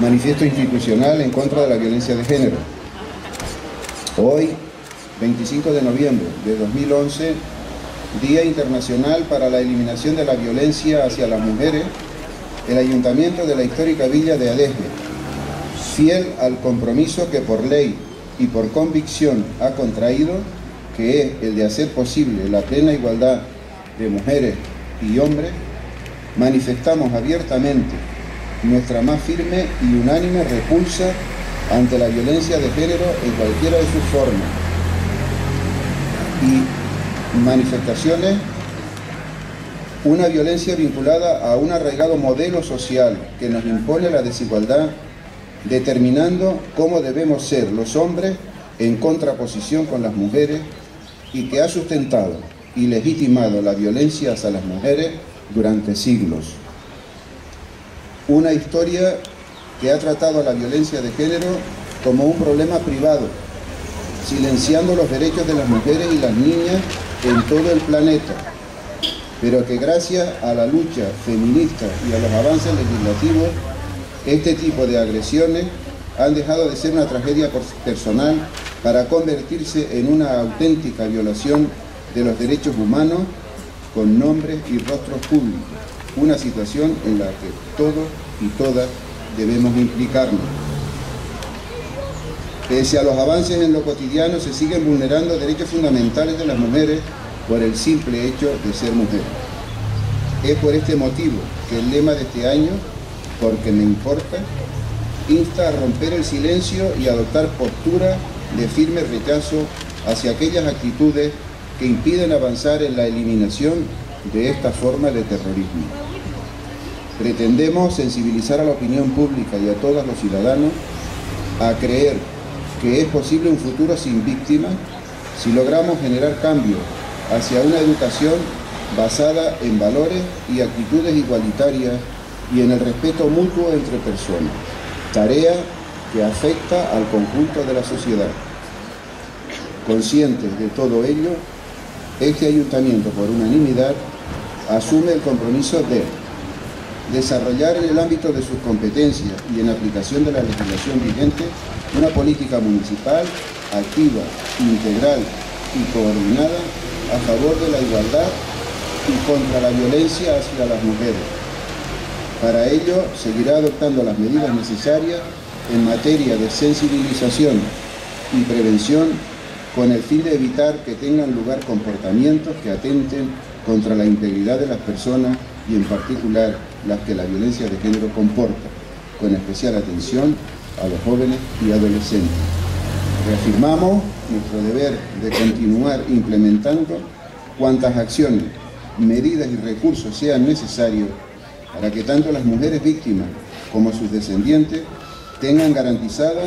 Manifiesto institucional en contra de la violencia de género. Hoy, 25 de noviembre de 2011, Día Internacional para la Eliminación de la Violencia hacia las Mujeres, el Ayuntamiento de la histórica villa de Adeje, fiel al compromiso que por ley y por convicción ha contraído, que es el de hacer posible la plena igualdad de mujeres y hombres, manifestamos abiertamente nuestra más firme y unánime repulsa ante la violencia de género en cualquiera de sus formas y manifestaciones una violencia vinculada a un arraigado modelo social que nos impone la desigualdad, determinando cómo debemos ser los hombres en contraposición con las mujeres y que ha sustentado y legitimado la violencia hacia las mujeres durante siglos. Una historia que ha tratado a la violencia de género como un problema privado, silenciando los derechos de las mujeres y las niñas en todo el planeta, pero que gracias a la lucha feminista y a los avances legislativos, este tipo de agresiones han dejado de ser una tragedia personal para convertirse en una auténtica violación de los derechos humanos con nombres y rostros públicos, una situación en la que todos y todas debemos implicarnos. Pese a los avances en lo cotidiano, se siguen vulnerando derechos fundamentales de las mujeres por el simple hecho de ser mujeres. Es por este motivo que el lema de este año, porque me importa, insta a romper el silencio y adoptar postura de firme rechazo hacia aquellas actitudes que impiden avanzar en la eliminación de esta forma de terrorismo. Pretendemos sensibilizar a la opinión pública y a todos los ciudadanos a creer que es posible un futuro sin víctimas si logramos generar cambios hacia una educación basada en valores y actitudes igualitarias y en el respeto mutuo entre personas, tarea que afecta al conjunto de la sociedad. Conscientes de todo ello, este ayuntamiento, por unanimidad, asume el compromiso de desarrollar en el ámbito de sus competencias y en aplicación de la legislación vigente una política municipal activa, integral y coordinada a favor de la igualdad y contra la violencia hacia las mujeres. Para ello, seguirá adoptando las medidas necesarias en materia de sensibilización y prevención con el fin de evitar que tengan lugar comportamientos que atenten contra la integridad de las personas y en particular las que la violencia de género comporta, con especial atención a los jóvenes y adolescentes. Reafirmamos nuestro deber de continuar implementando cuantas acciones, medidas y recursos sean necesarios para que tanto las mujeres víctimas como sus descendientes tengan garantizada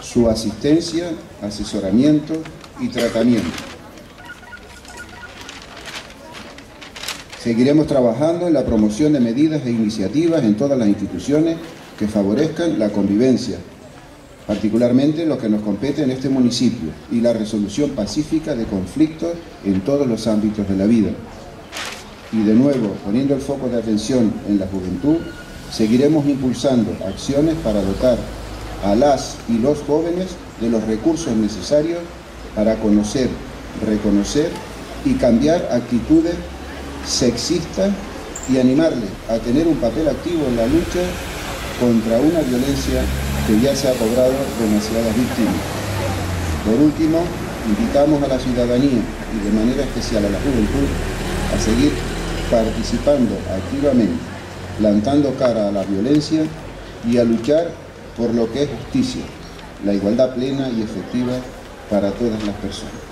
su asistencia, asesoramiento y tratamiento. Seguiremos trabajando en la promoción de medidas e iniciativas en todas las instituciones que favorezcan la convivencia, particularmente lo que nos compete en este municipio, y la resolución pacífica de conflictos en todos los ámbitos de la vida. Y de nuevo, poniendo el foco de atención en la juventud, seguiremos impulsando acciones para dotar a las y los jóvenes de los recursos necesarios para conocer, reconocer y cambiar actitudes sexistas y animarles a tener un papel activo en la lucha contra una violencia que ya se ha cobrado demasiadas víctimas. Por último, invitamos a la ciudadanía y de manera especial a la juventud a seguir participando activamente, plantando cara a la violencia y a luchar por lo que es justicia, la igualdad plena y efectiva para todas las personas.